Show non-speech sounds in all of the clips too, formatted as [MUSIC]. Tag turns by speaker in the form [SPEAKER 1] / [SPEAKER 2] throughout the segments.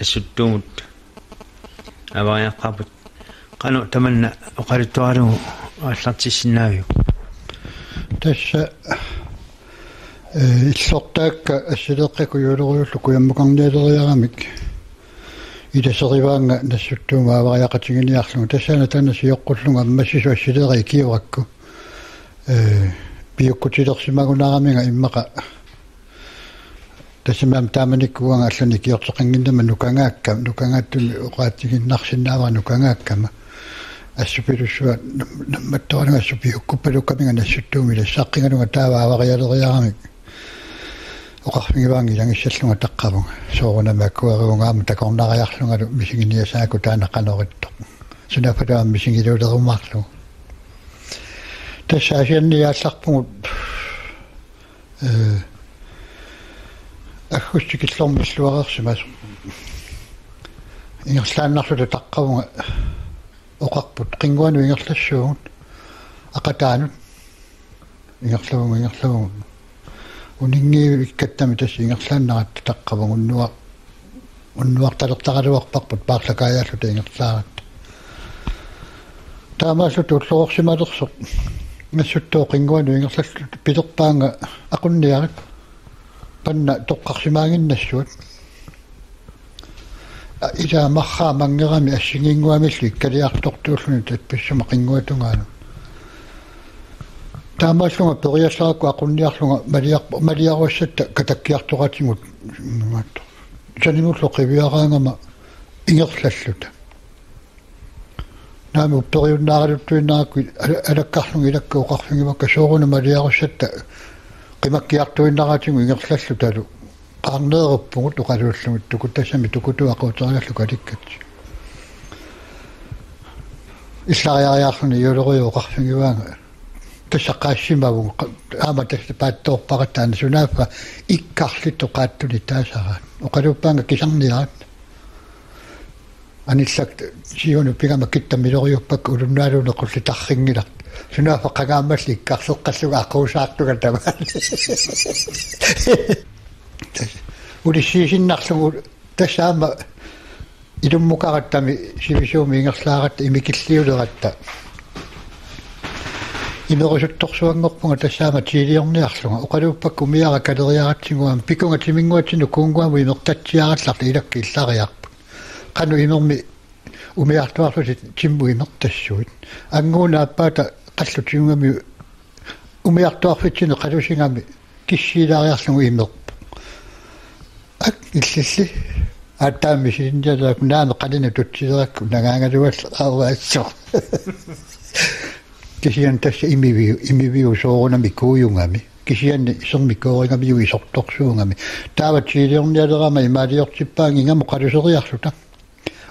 [SPEAKER 1] السدود أبا قابت قالوا تمنى وقال توارو
[SPEAKER 2] أشلتي سنايو. تش إيه، إتصدق أسلقك ويولغلوك ويمكن ليلغيامك إذا سريبان نسوتو ما أبا قتيني أخلو تسانا تنسي يقول لهم أما سيسو أسلقك إيه، بيوكو تدخسي ما قلنا غامي إما قا тассамаам тааманиккуанга аллани киортеқангиннама нукангаакка нукангааттуми оqaатигиннарсиннаава нукангааккама ассупилуссуа намматтуанга ассупи уккуппалуккаминга нассуттуумила саққингалунга таава авариалериарамик оқарфигиваанги лагиссаллунга таққавунга соорунамаккуаруунгаама такорнариарлунгалу мисигиниасааку таанаққаноритто сунафатаам мисигилуулерумаарлу тассаасианниаалларпугут э аггустикиллормиллуарерсимас ингерлааннарлу таққавунга оқарпут қингуану ингерлассуугут ақатаанут ингерлавунга ингерлавунга унингии иккаттами тасси ингерлааннарат таққавун уннуа уннуарталертаралуарпарпут паарлакаяаллу таингерлаарат таамааллу туллуорсималерсоқ нассуттоо қингуану ингерлаллу пилерпаанга ақунниарит панна тоққарсимаангиннассуат иса мархаа мангерами ассигингуамилли калиартортууллуни татпассама қингуатунгаана таамааллунга периаслааку aqunniарлунга малиарпа малиаруссатта катаккиарторатигут маатто санимулло қивиараангама ингерлаллута наами периуннааралуттуиннаакку алаккарлунги илакку оқарфингимакка сооруна малиаруссатта qimаккиартуиннаратигу ингерлаллу талу qaarneeruppugut uqaluullumut tukutassami tukutuaquuteriallu kalikkat иллариариарлуни юлериу оқарфигиваanga тассаққаассимаву аама тасса пааттоорпаратаана сунааффа иккарлитто qaаттуни таасараат оқалуппаанга кисарниаат. Аниллак сиуну пигама киттамилориуппак улуннаалуне қуллитаррингилар сунааффа қагааммалли иккарсеққаллуга аққуусаартуга тамаа улиссиисиннарлугу тассаама илуммукараттами сивисууми ингерлааратта имикиллиулератта имерусутторсуангорпунга тассаама тиилиорниарлуга оқалууппакку миара калериаратсигуам пикунга тимингуатсину куунгуаму имертатсиаралларта илакки иллариарпу кану имерми умиартуарлути тимму имертассуит ангууна аппаата қаллутиунгами умиартуарфитсину қалусингами киссиилариарлугу имерпу ак иллилли аттаами синдиалаак наама қалина тутсилеракку нагаангалуал ааваатсо [LAUGHS] кисиан тасса имивиу имивиу соорунами кууюнгами кисиан сэрмиккооригами юи сорторсуунгами таава тиилиорниалерама имаалиортиппаангингама қалусериарлута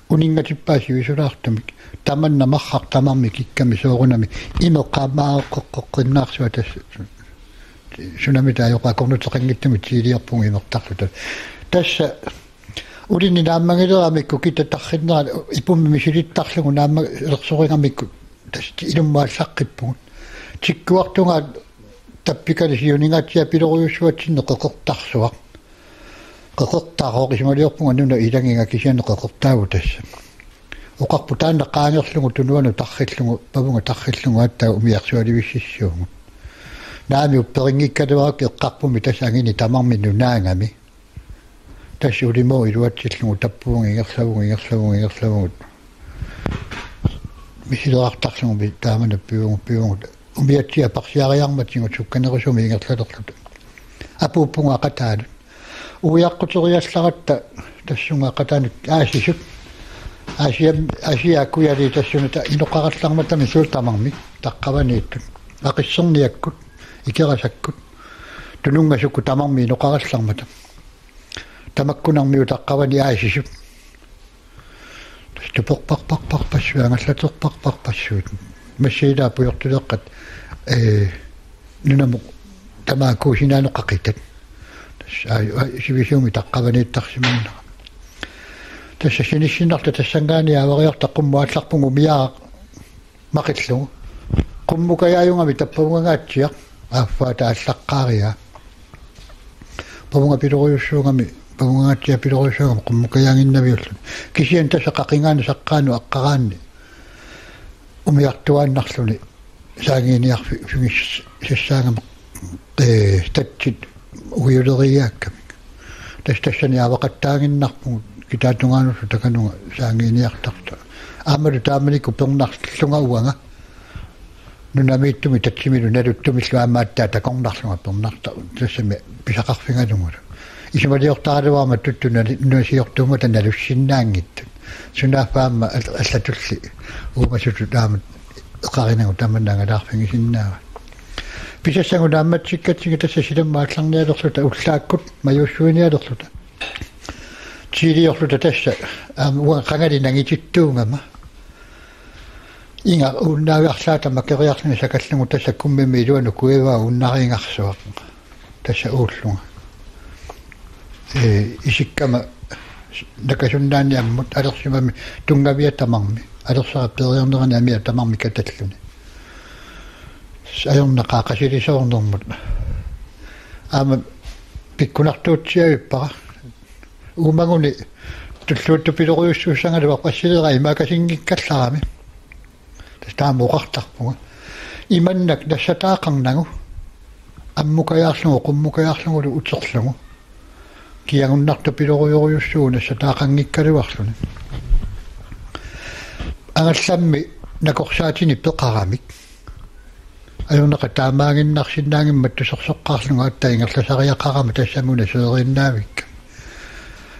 [SPEAKER 2] унингатиппаа сивисулаартамик таманна мархар тамарми кикками соорунами имеққамааоққоққиннаарсуа тасса сунами таайоқа корнутеқангиттами тиилиарпунги имертарлута тасса улини нааммагилерамикку китатарриннера ипумми мисилиттарлугу наамма ерсоригамикку тас илуммааллаққиппугут тиккуартунга таппикали сиунингатсиа пилориуссуатсинне қеқертарсуа қеқертаароо нуна илангинга кисианне қеқертаагу тасса оқарпу таанна қаангерлугу тунуану тарриллугу павунга тарриллугу аттаа умиарсуаливиссиссуугу наами упперингиккалуаак эққарпуми тасангини тамарми нунаангами тассуулимо илуатсиллугу таппуунг ингерлавуг ингерлавуг ингерлавугут мисилеартарлугу би таамана пиунгу пиунгу умиатсиа парсиариарматингу сукканерусуми ингерлалерлут апууппунга акатаалу уиаққутериалларатта тассунга акатаанут аасисут асиа асиа куяли тассуната иноқаралларматами суутамарми таққаванииттут ақиссерниаккут икерасаккут тунунгасукку тамарми иноқараллармата тамаккунармиу таққавани аасисут тупорпарпарпарпассуангаллаторпарпарпассуут массиилаа пуйортулеққат э нунаму тамааку синааноқақитат тасаа сивисууми таққаванииттарсиманна тасса синиссинарта тассангаани авариортаққуммуалларпугу миаа мақиллугу qummukayaayungami tappavungangaatsia ааффаата аллаққаариа павунга пилориуссуугами пагунгаатиа пилорисуагам qummukayaanginnamiullut кисиан таса qaqingaani saqqaanu aqqaraanni умиартуааннарлуни саагиниарфи фигис сассаагам э татчит уйулериаакками тас тассани авақаттаагиннарпугут Китаатунгаанусу таканунга саагиниартарта аамалу тааманику пернарлунга уанга нунамииттуми татсимилу налуттумиллу аамааттаа такорнарлунга пернарта тассами писақарфингалунгула исималиортаалуарма туттуна нуасиортума таналуссиннаангитту сунаафаама аллатулли уумасуту таамат эқаринагу таманнаангалаарфигисиннаава писассагу тааматсиккатсига тасса силаммаалларниалерлута уллааккут маюссуиниалерлута чилиорлута тасса аама уа қангали нагититтуунгама инга уннаагарлаата макериарлуни сакаллагу тасса куммими илуану куеваа уннариингарсуақ тасса ууллунга э исиккама накасуннаани аммут алерсимами тунгавиа тамарми алерсара периорнерани амиа тамарми каталлуни саерна qaaqasilisoornermut аама пиккунартуутсиавиппара уумагуни туллуутtu пилориуссуусангалу апассилера имаакасингиккалларами таамоқартарпуга иманнак нассатаақарнагу аммукаяарлугу қуммукаяарлугулу утерлугу киагуннарту пилориориуссууна сатаақангиккалуарлуни агалламми накорсаатини пеқарамик аюнака таамаагиннарсиннаангиммат тусерсоққарлунга атта ингерласариақарама тассамуна сеериннаавик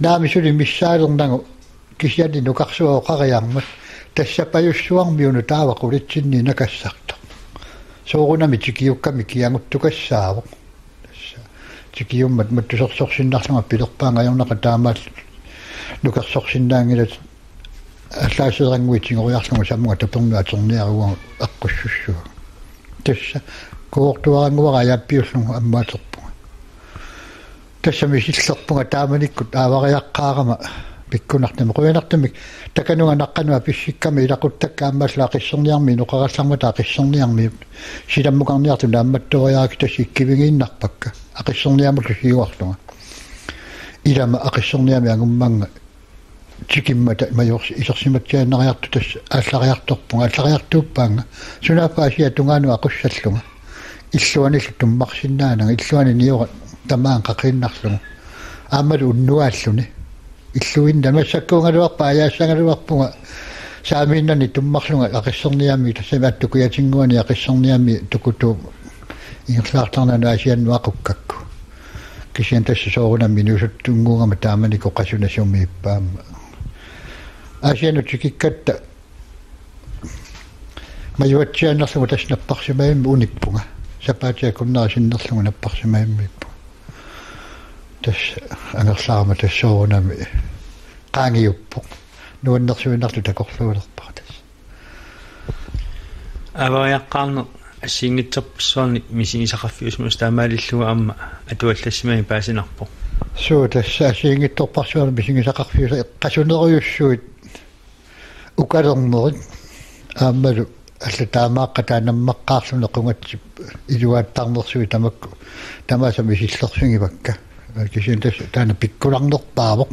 [SPEAKER 2] naami suli missaalernangu kisiani nukarsuo qariarmat тассапаюссуармиуну таава qulitsinni nakassarto соорунами тикиукками киангуттукассаавоқ тасса. Тикиуммат маттусерсорсиннарлунга пилерпаанга аёрнаqa таамаал нукерсорсиннаангилат аллаасерангуи тингориарлунга саммуга тапернуа атерниаруа аққуссуссуа тасса. Коортуарангуара яаппиуллугу аммаатерпуга тассами силлерпуга тааманиккут аавариаққаарама пиккунартами қуянартамик такануга наққануа писсикками илақуттакка аммааллаа қиссерниарми нуқаралларма таа қиссерниарми силаммукарниарту наамматториааки тасси иккивигииннарпакка ақиссерниамуллу сиуарлунга илама ақиссерниами агумманга тикиммата майорс исерсиматсианнариарту тас ааллариарторпунга ааллариартууппаанга сунаапаасиа тунгаануа ақуссаллунга. Иллуанилу туммарсиннаанага иллуани ниора тамаан қақииннарлугу аамалу уннуааллуни иллуинна массаккуунгалуарпа аяассангалуарпунга саамииннани туммарлунга ақиссерниами тассамаатту куятингуани ақиссерниами тукуту ингерлаартарнана асианнуақуккакку кисиан тасса соорунамми нусуттунгуугама тааманико қасунасумииппаама асиану тикиккатта маюатсианнерлугу таснаппарсимаимми уникпунга сапаатиа куннарасиннерлугу наппарсимаиммиппу тас ангерлаарма тассоорунами qaangiuppu nuannersuinarlu takorluulerpaa tas
[SPEAKER 1] авариаққарне ассиингитсерпссуарни мисигисақарфиусмус таамаалиллуга аама атуаллассимаи паасинарпо
[SPEAKER 2] суу тасса ассиингитторпарсуарни мисигисақарфиуса эққасунериуссуит укалернерит аамалу алла таамааққа таанаммаққаарлуне қунгатсип илуааттарнерсуи тамакку тамаасами силлерсугивакка кисиан тасса таана пиккуларнерпаавоқ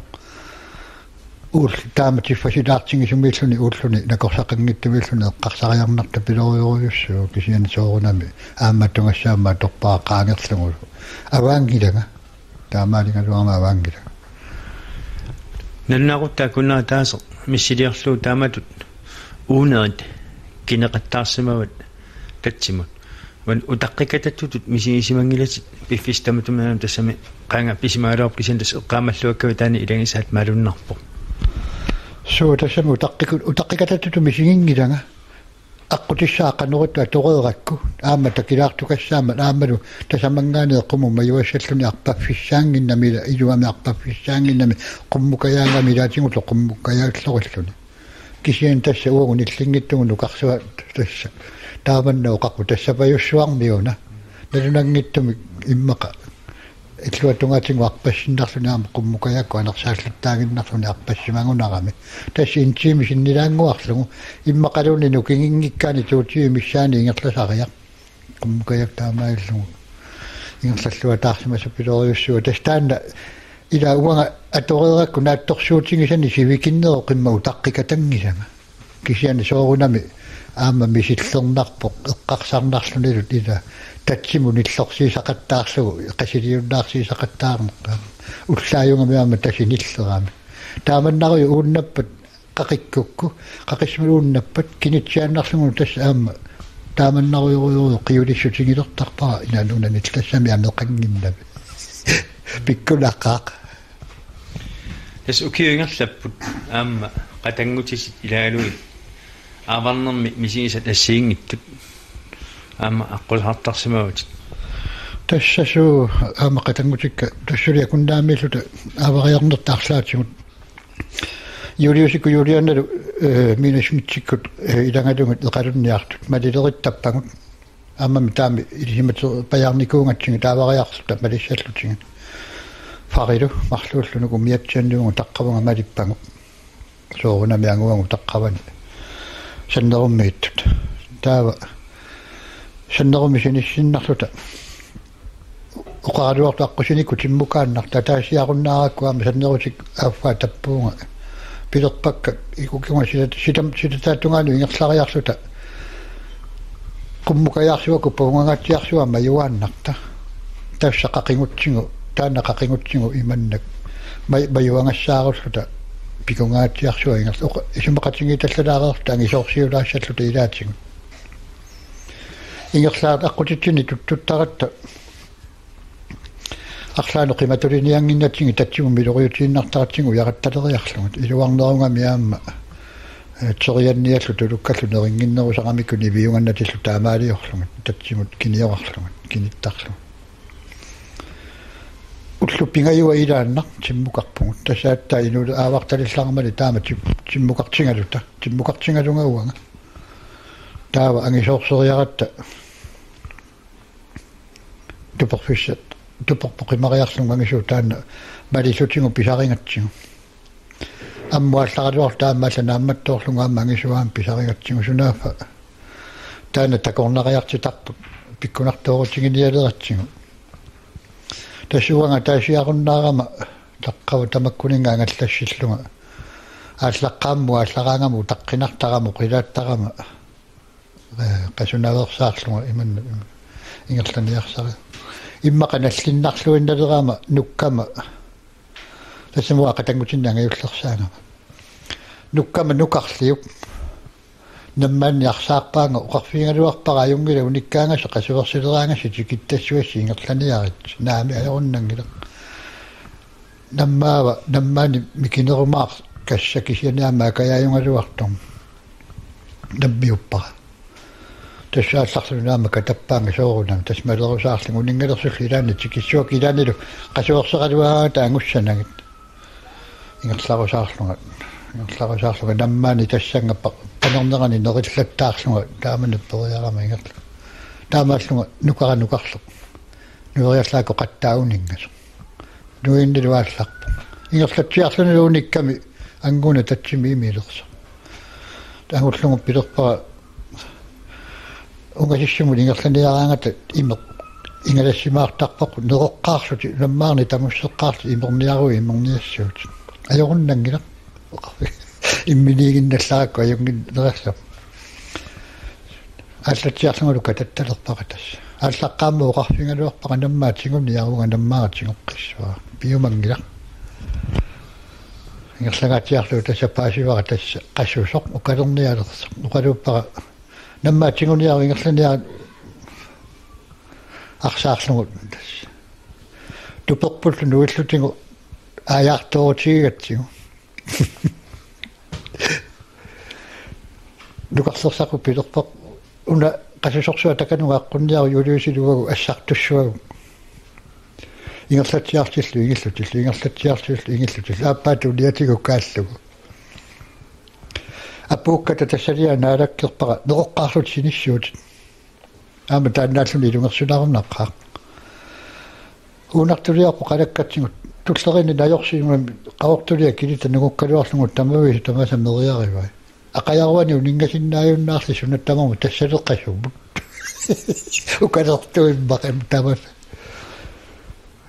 [SPEAKER 2] уул тааматиффасилаартинги сумииллуни ууллуни накорсақангиттумииллуни эққарсариарнарта пилориориуссуу кисиан соорунами ааматтунгассаама торпаа qaangerlungulu аваангилага таамаалингалуарма аваангилага
[SPEAKER 1] наннарутта куннаа таасе миссилиарлуу тааматут уунерит кинеқаттаарсимават татсимут ван утаққикататтутут мисигисимангиласит пиффистаматумаам тассами qaanga писимаалуарп кисиан тас эққаамаллуаккави таани илагисаат малуннарпо
[SPEAKER 2] суу тассами утаққикут утаққикататтуту мисигингилага аққутиссааққанерутта торееракку аама такилаартукассаама аамалу тасамангаани эққуму маюассаллуни арпаффиссаангиннамила илуами арпаффиссаангиннами қуммукаяангами лаатингулло қуммукаяаллориллуни кисиан тасса уагун иллингиттугуну қарсуа тасса тааманнау қаққу тассапаюссуармиуна налунангиттуми иммақа иллуатунгаатингу арпассиннарлуни аама қуммукаякку анерсааллаттаагиннарлуни арпассимагунарами тасси интиими синнилаангуарлугу иммақалуни нукингингиккаани туутиуи миссаани ингерласариақ qummukayak taamaillugu ingерллуа таарсимаса пилориуссуа тастаанна ила уанга аторееракку наатторсуутингисани сивикиннеро qimma утаққикатангисама кисиани соорунами аама мисиллернарпоқ эққарсарнарлунилут ила татсиму ниллорсиисақаттаарлугу қасилиуннаарсиисақаттаарнерпаа уллааюнгами аама тасиниллерами тааманнаруй ууннаппат қақиккукку қақисмалууннаппат кинитсианнарлугу тас аама тааманнаруйоруйору қиулиссутигилертарпара инаанунани тассами амеқангиннами [LAUGHS] пиккулаққаақ.
[SPEAKER 1] Тас укиунгерлаппут аама қатангутисит илаалуи аварнерми мисигиса тассиингиттут аама аққулхартарсимавут
[SPEAKER 2] тассасуу аама қатангутикка тассулиа кундаамиллута авариарнертаарлаатигут юлиусикку юлианналу минасмитсиккут иlanгалугат эқалунниартут малилериттаппагут аамами таами илисиматер паярникуунгатсиги таавариарсута малиссаллутиги фарилу марлууллунуку миатсианнугу таққавунга малиппагу соорунами ангуангу таққавани саннеруммииттут таава саннеруми синиссиннарлута оқаралуарту аққусиникку тиммукааннар татаасиаруннаараккуама саннерусик ааффаа таппуунга пилерпакка икукима силат ситам ситатаатунгаалу ингерлариарсута. Qummukayaarsuaku puungangatsiarsuama yuaannarta tassa qaqingutsingu taana qaqingutsingu imannak mai mayuangassaarullута пикунгааtsiarсуа ингерл оқ исумақатинги таллалаареерта ангисоорсиулаассаллута илаатсигу ингерлаат аққутитсини туттуттаратта арлаано qimatuliниангиннатсиги татсигу милориутииннартаратсигу яратталериарлугут илуарнерунга миаама терианниаллу тулуккаллу нерингиннерусақамикку нивиуганнатиллу таамаалиорлугут татсимут киниорарлугут киниттарлугут уллу пингаюа илааннар тиммукарпугут тасаатта инула ааварталиллаармали таама тиммукартингалута тиммукартингалунгауага таава ангисоорсериаратта туперфиссат тупорпоқимариарлунгангису таана малисутингу писарингатсигу аммуалларатуар тааммаалла наамматтоорлунгаама ангисуаам писарингатсигу сунаафа таана такорнариартитарпут пиккунартоорутингиниалератсигу тасуанга таасиаруннаарама таққава тамаккунинга ангаллассиллунга ааллаққаамму ааллараангаму таққинартараму қилааттарама qasunaversaarlunga imanna ingerlaniarsari иммаканаллиннарлуинналераама нуккама тассамуа катангутиннага юллерсаангама нуккама нукарлиуп наммаанни арсаарпаанга уқарфиингалуарпара аюнгила униккаангаса қасуверсилераангаса тикиттассуасси ингерланиарит наами аеруннангила наммаава наммаани микинерумаар кассакисианаама каяаюнгалуартум наммиуппара тассаалларлунаама катаппаанга соорунам тасмалерусаарлугу нингалерсулли илаани тикиссуак илаанилу qasuerseqaluaa taangussанагит ингерларусаарлуга ингерларусаарлуга наммаани тассангаппа панернерани нериллаттаарлуга тааманаппериарама ингерла таамааллуга нукара нукарлу нуериарлаако qаттаагунингас нуиннилуаалларпу ингерлатсиарлунулууникками ангуна татсими имилерса таангуллугу пилерпара унгасиссуму ингерланиараангата име ингалассимаартарпақу нероққарсути наммаарни тамуссеққарсу имерниаруи имерниассуут ajorunнангила имминигинналларакку аюнгин нерсап аллатсиарлугулу кататталерпақатас аллаққаамму оқарфингалуарпаqa наммаа тигунниарунга наммааратигоққиссуа пиумангила ингерлагаатиарлу тассапаасивара тасса qassусоқ укалерниалерсо уқалууппара наммаатсигуниару ингерланиа арсаарлугут туперпуллу нуиллутингу аяртоотигатсигу [LAUGHS] нукарсерсақу пилерпақ уна qassusorsuа таканугааққунниару юлиусилугагу ассартуссуагу ингерлатсиартиллу ингерлутиллу ингерлатсиартиллу ингерлутиллу ааппаату лиатигу кааллугу апуукката тассалиа наалаккерпара неқоққарлут синиссуут аама тааннааллуни илунгерсунааруннаққаа уунартулиарпо қалаккатсигут туллерини наёрсиима qawrtulia kilita nugukkaluarlugu tamavi tamasa meriarivai aqajaruani uningasиннааюннаарли сунаттамарму тассалеққасуммут укалертуиммақам тамаса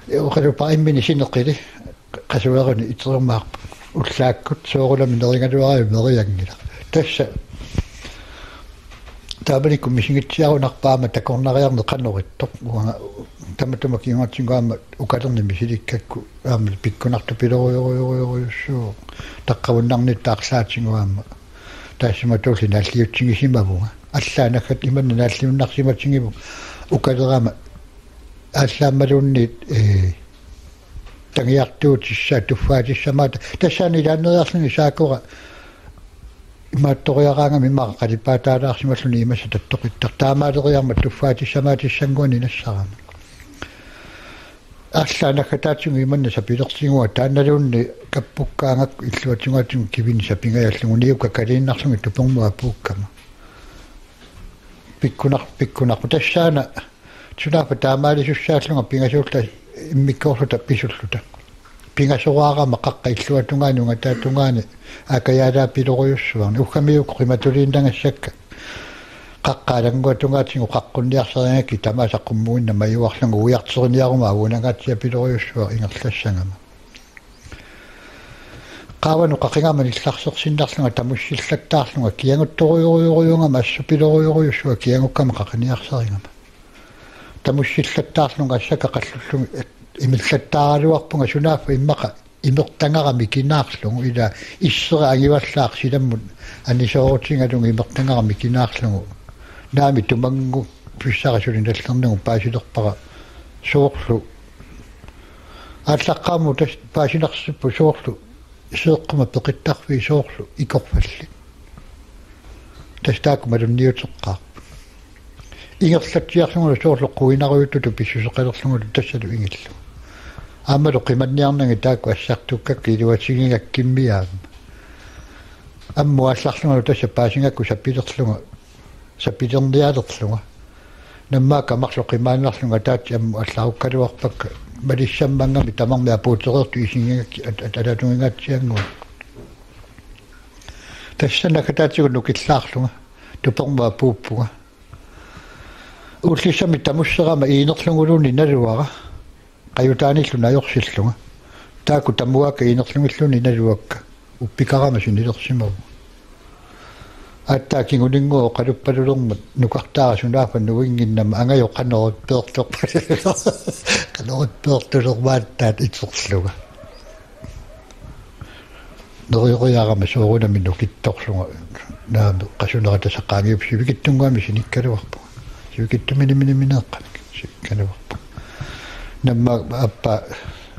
[SPEAKER 2] еохаlu paimini sineqili qasuaruni итермаарпа уллааккут соорулами нерингалуараю мериангила тасса таабаликку мисигитсиарунарпаама такорнариарне канноритто таматума кингатсингаама укалерни мисиликкакку аама пиккунарту пилориориориориуссуу таққавуннарнит таарлаатингуаама таасима туули нааллиутсигисимавунга аллаанаггат иманна нааллиуннарсиматсигиву укалераама ааллаамалуунни э тангиартуутиссаа туффаатиссамаата тассаани лаанериарлуни саакора имаатториараанга мимаа қалипаатаалаарсималлуни имаса таттоқиттар таамаалериарма туффаатиссамаатиссангуани нассарама ааллаанаккатаатсугу иманна сапилерсигуа таанналуунни каппуккаангак иллуатсугаатсугу кивини сапингаяллугу ниука калииннарсугу тупермуа пууккама пиккунар пиккунар тассаана тунаафа таамаалисуссааллунга пингасуулла иммиккоорлута писуллута пингасораарама қаққа иллуатунгаанунга таатунгаани акаяалаа пилориуссуарни ухамиук қиматулииннангассакка qaqqaalangua tungaatigu qaqqunniarsaringakki tamaasaqqummуинна маюарлугу уяртерниарума авунагатсиа пилориуссуа ингерлассангама qaavanu qaqingaman илларсерсиннарлунга тамуссиллаттаарлунга киангутторуйоруйоруйунга ассу пилоруйоруйуссуа киангуккама qaqiniarsaringama тамуссиллаттаарлунга ассака qallullungi имиллаттааралуарпунга сунааффа иммаqa имертангарами кинаарлугу ила иссера агиваллаар силаммут анисоорутингалугу имертангарами кинаарлугу наами тумангу писсарасулин таллернагу паасилерпара соорлу ааллаққааму тас паасилерсиппу соорлу сеэққума пеқиттарфи соорлу икорфалли тастааку малунниутеққаа ингерлатсиарлугу соорлу қуинаруйутту писсусеқалерлугу тассалу ингиллу аамалу қиманниарнага тааку ассартуккак илуатсигигак киммиаама аммуалларлугу тасса паасингакку саппилерлугу саппилерниалерлуга наммаака марлоқимааннарлунга таати амму аллауккалуарпакка малиссаммангами тамарми апуутерерту исингагакки аталатунгатсиангуа тассанака таатигу нукиллаарлунга туперма пууппуга уллиссами тамуссерама иинерлугулуни налуара qajutaanillu najorsillunga taaku tamuaka iinerlungilluni naluakka uppikarama sunilersimagu аттаакингулингуо қалуппалулермат нукартаарасунаафа нуингиннама ангайоққанерут пеэрторпа канерут пеэртулермааттаат [LAUGHS] итсерлуга нериориарама соорунами нукитторлунга. Наами қасунерата саққаангиуп сивикиттунгуами синиккалуарпу сивикиттумини миниминеэққами сиккалуарпу намма аппа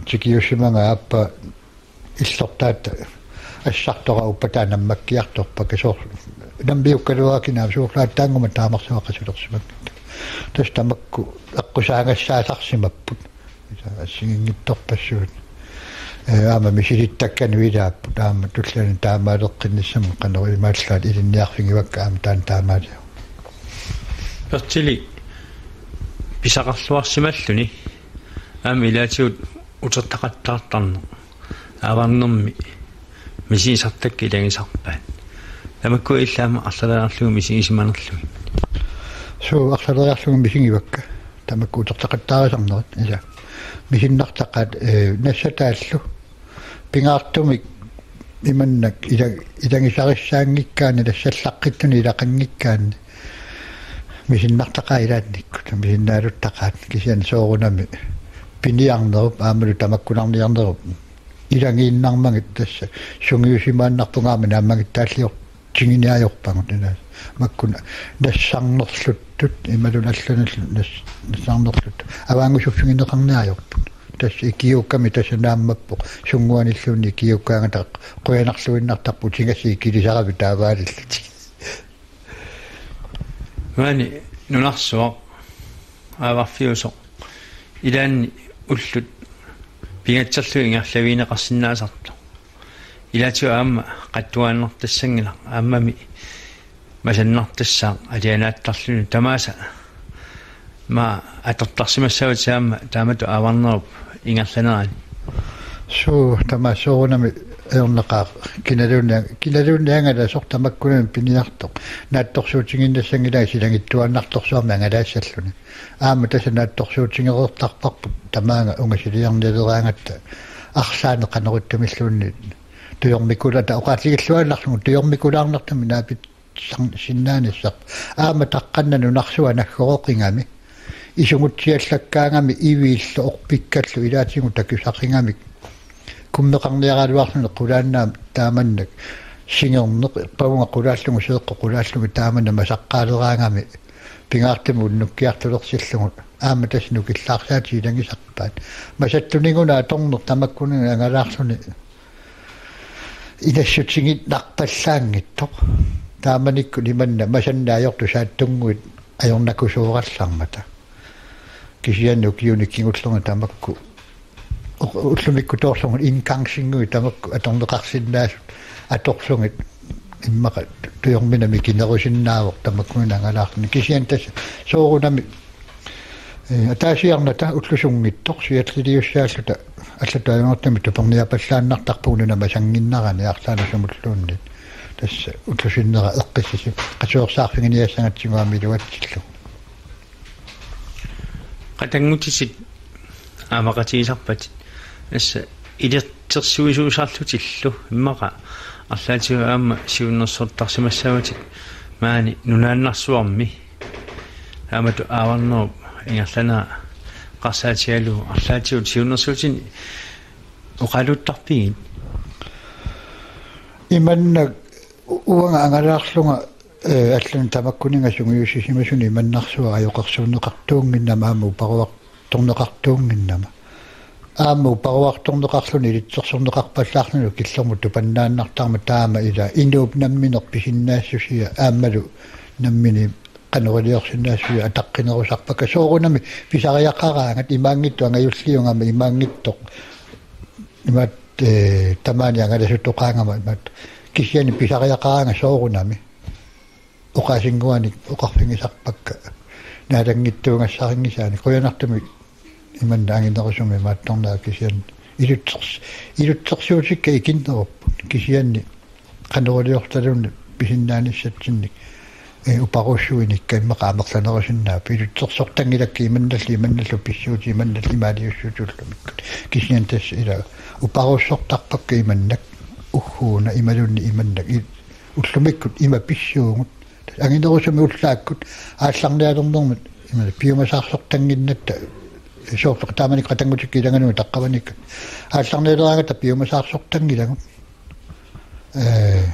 [SPEAKER 2] тикиушимага аппа иллортаата ассартора уппата наммаккиарторпа касоор намбиуккалуакина суурлааттаангума таамарсуақасулерсимак тас тамакку эққусаагассаасарсимаппут ассигингитторпассуут э ама мисилиттаккану илааппу таама туллани таамаалеққинниссама канеримааллаат илинниарфигивакка аама таан таамаалиа
[SPEAKER 1] пертили писақарлуарсималлуни аама илаатиут утертақаттаартарна аварнэрми мисисартакки илагисарпаат тамакку иллаама арлалеарлугу мисигисиманерлуги
[SPEAKER 2] суу арлалеарлугу мисигивакка тамакку утертақаттаарисарнерит иса мисиннартақат э нассатааллу пингаартумик иманнак ила илагисариссаангиккаани тассаллаққиттуни илақангиккаани мисиннартақаа илаанникку мисиннаалуттақаат кисиан соорунами пиниарнеруп аамалу тамаккунарниарнеруп илангииннармагит тасса сунгиусимааннарпунгаама нааммагит тааллиор тигиниаёрпагут наа маккуна нассарнерлуттут ималуналлуналлу нассарнерлут аваангусуффигинеқарниаёрпут тасса икиукками тасса нааммаппо сунгуаниллуунни киуккаангата қуянарлуиннартарпу тигаси килисарави тааваалиллути
[SPEAKER 1] маани нунарсуақ ааварфиусоқ илаанни уллут пингатсерлу ингерлавинеқарсинаасарту илаатиу аама қаттуааннэртассангила ааммами масаннартассаа алианааттарлуни тамааса ма атертарсимассават саама таамату аварнеруп ингерланерани
[SPEAKER 2] суу тамаасоорунами эорнеқаа киналуунаа киналууннаангала сортамаккунами пиниартоқ наатторсуутингиннассангилаа силагиттуаннарторсуарми ангалаассаллуни аама таса наатторсуутингерертарпарпут тамаага унгасилиарнилераангатта арсаане канеруттамиллуунни туйормикулата оқаатигиллуалларсугу туйормикулаарнартами наапит синнааниссап аама таққаннану нарсуа наггороқингами исугутсиаллаккаангами ивииллу орпиккаллу илаатигу такусақингами куммеқарниаралуарсуне қулааннаам тааманнак сингернеқ павунга қулааллугу сеэққо қулааллугу тааманна масаққаалераангами пингаартиму нуккиартулерсиллугу аама тасну киллаарсаати илангисарпаат масаттунигуна торнер тамаккуни ангалаарсуни илассутсигит нарпаллаангиттоқ тааманикку лиманна масаннаajortu сааттунгуит ajornakusuurallarmata кисианну киуни кингуллунга тамакку уллумикку тоорлугу инкангсингуи тамакку аторнеқарсиннаасут аторсугит иммака туйорминами кинерусиннаавоқ тамаккуна ангалаарни кисиан тас соорунами э атаасиарната уллусунгиттоқ сиатлилиуссааллута аллатаамартами туперниапаллааннартарпуунуна масангиннарани арлаана сумуллуунни тасса утлусиннера эққиссиси қасуорсаарфигиниассангатсигуами луатсиллу
[SPEAKER 1] qatangutисит аамақатигисарпат асса илертерсуисуусаарлутиллу иммаqa арлаатигу аама сиуннерсортарсимассагутик маани нунааннарсуарми аамату ааварнеру ингерлана qarsaatialu арлаатигут сиуннерсуутин оқалуттарпигит
[SPEAKER 2] иманна уанга ангалаарлунга э аллун тамаккунинга сунгиусисимасуни иманнарсуа аюқарсуунеқартуунгиннама паруақ торнеқартуунгиннама ааму паруарторнеқарлуни илитсерсорнеқарпаллаарнуну киллэрму тупаннааннартарма таама ила инууп намминер писиннаассусия аамалу наммини qaneriorsinnaassuи атаққинерусарпака соорунами писариаққараангат имаангитту ангаюллиунгама имаангиттоқ имат э тамаани ангаласуттоқаангама имат кисиани писариаққараанга соорунами оқасингуани оқарфингисарпакка наалангиттуунгассарингисаани қуянартуми иманнаангинерусуми маатторнаа кисиан илутсерс илутсерсуутикка икиннеруппут кисианни qaneriortalunni писиннааниссатсинник э упарусsuinikka иммақаамерланерусиннаа пилутсерсортангилакки иманналли иманналлу писсуути иманналли имаалиуссуутуллумиккут кисиан тасс ила упаруссортарпакка иманнак уггууна ималунни иманнак уллумиккут има писсуугут ангинерусами уллааккут аалларниалернэрмут има пиумасаарсортангиннатта соорлук тааманик катангутик илагануи таққаваник аалларниалераангата пиумасаарсортангилагут э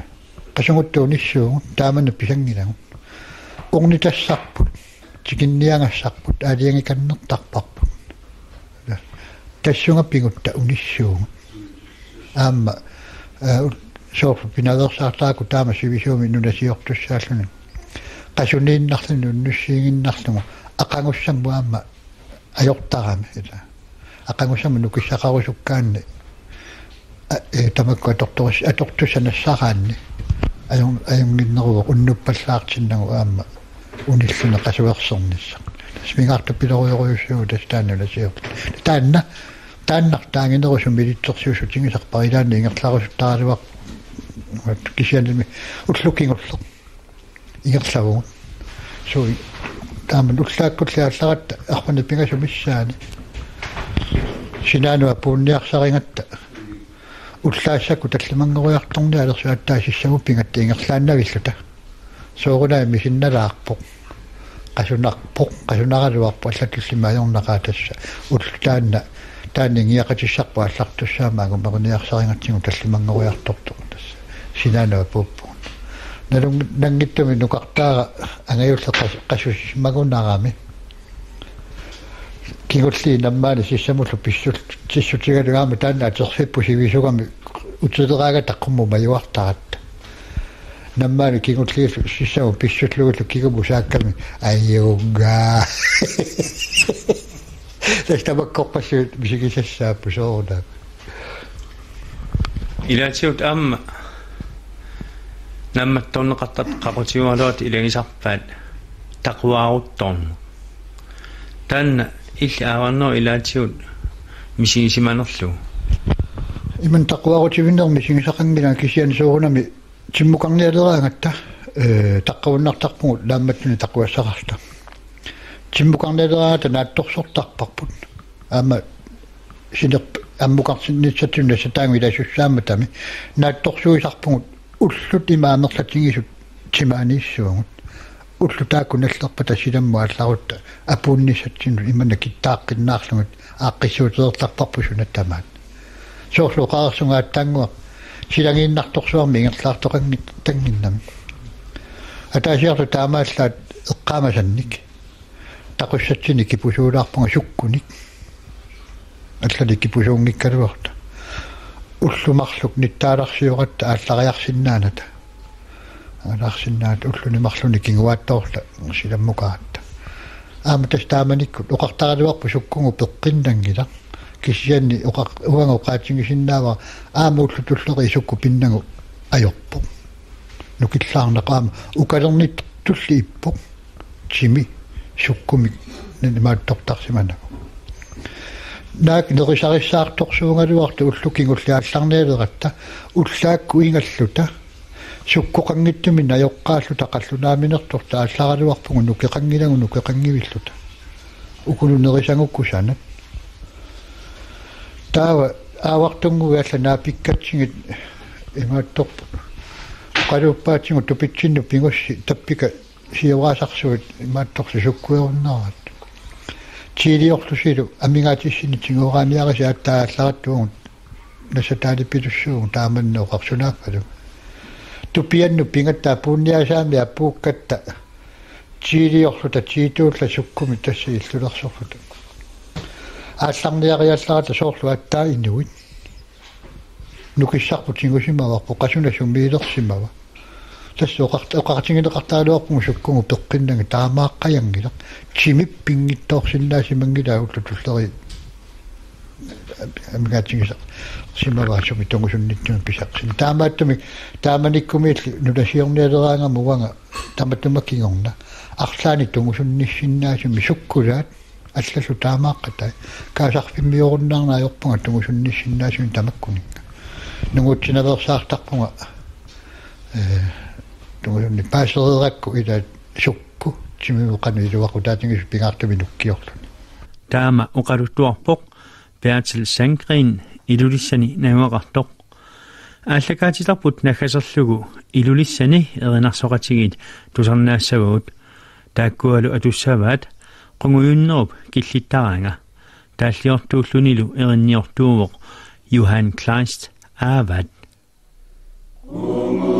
[SPEAKER 2] qasunguttuunissuugut taamanu pisangilagут орнитассарпут тикинниангассарпут аалиангиканнертарпарпут тассунга пигутта униссуугут аама сооф пинаверсаартааку таама сивисууми нунасиортуссааллуни qasuнииннарлуну нуссиигиннарлугу ақангуссамму аама ajortarami ila aqangussama nukissaqarusukkaanni э тамакку аторторис аторtusanassaraanni ajung ajunginneruvo unnuppallaartinnagу аама. Униллуна qasuersernisса смигаарту пилориориуссуу тастаанула сиор таанна тааннар таангинерусу милитсерсуусу тигисарпарилаанни ингерларусуттаралуақ кисианими уллукингорло ингерлаву суи тааман уллааккуллиалларатта арпани пингасу миссаани синаану апуунниарсарингатта уллаассаку талламангориарторни алерсуаттаасиссагу пингатта ингерлааннавиллута соорунаа мисинналаарпо qasunnarpoq qasunnaraluarpu аллатуллимаажорнақаа тасса уллутаанна тааннингиақатиссарпу аллартуссаамаагу мерниарсарингатсигу таллимангориарторто тасса синаанаа пуппу налун нангиттуми нукартаара ангаюлле qasusimmagunarami кигулли наммаани сиссамуллу писсул тиссутигалугаама таанна атерфиппу сивисугами утсулераага таққумму маюартаратта наммаани кигутлигис сиссагу писсутлугулу кигуму саакками айюнгаа [LAUGHS] тастамаккорпассуут мисигисассааппу соорунаа
[SPEAKER 1] илаатиут аама намматторнеқартат қақутигуалуат илагисарпаат тақуаарутторну таанна илла ааварноо илаатиут мисигисиманерлу
[SPEAKER 2] иман тақуаарутивиннерми сигисақангина кисиан соорунами тиммукарниалераангатта э таққавуннартарпугут лаамматтуни тақуассақарта тиммукарниалераата наатторсортарпарпут аама синерп аммукарсиннитсатунна сатаангиласуссааматами наатторсуисарпугут уллут имаамерлатингисут тимаанииссуугут уллу таакуналлерпа тасиламму алларутта апууннисатсину имана киттааққиннаарлугут ааққиссуутеерларпарпу сунаттамаат соорлуқаарсунгааттаангуа силангииннарторсуарми ингерлаартоқангит тангиннами атаасиарлу таамааллаат эққаамасанник тақуссатсини кипусуулаарпунга суккуник аллали кипусуунгиккалуарта уллумарлук ниттааларсиоратта ааллариарсиннааната аалаарсиннаат уллунимарлуни кингуааттоорла силаммукаатта аама тастааманиккут оқартаалуарпу суккунгу пеққиннангила кисианни оқақ уанга оқаатингисиннаава аама уллутуллери сукку пиннагу ajorpu nukillаарnaqaama ukalernit tulli ippu. Timi sukkumi nimaattortarsimanagu наак нерисарissаарторсуунгалуарта уллукингуллаалларниалератта уллаакку ингаллута суккоқангиттуми наёққааллу тақаллунааминерторта аалларалуарпугу нукеқангилагу нукеқангивиллута укулунерисангуккусанат таава аавартунгугаалла наапиккатсигит имаатторпу қалуппаатсигу тупитсинну пингусси таппика сиаваасарсуут имаатторсу суккуеруннарат чилиорлусилу амигаатиссини тигуораамиараси аттааллараттугу насатаали питуссуугу тааманнеоқарсунааффалу тупианну пингаттаа пуунниасаами аппууккатта. Чилиорлута чиитуулла суккуми тасси иллулерсорлута аалларниариалларата соорлу аттаа инуит нукиссарпу тингусимаварпу qasuna суммиилерсимава тасса оқарт оқартингилеқартаалуарпугу суккугу пеққиннага таамааққаянгила чимип пингиттоорсиннаасимангила уллутуллери амгатингиса симаваасуми тунгусунниттуми писақсин таамааттуми тааманиккумиилли нуласиорниалераанга муганга таматтумаккигорна арлаани тунгусунниссиннаасуми суккулаат аллалу таамааққатай каасарфиммиоруннаарнаа йорпунга тугусунниссиннаасуни тамаккунинга нугутсинаверсаартарпунга э тугусунни паасереракку ила сукку тимиуқану илуақу таатингис пингаартуми нуккиорлуни
[SPEAKER 1] таама уқалуттуарпоқ Bertil Sangren илулиссани нагуақартоқ ааллакаатиларпут наггасерлугу илулиссани эринарсоқатигит тусарнаассагуут тааккуалу атуссаваат qunguйunnerup killittaranga тааллиортууллунилу эринниортуувоқ Johan Kleist Avad qunguйunneru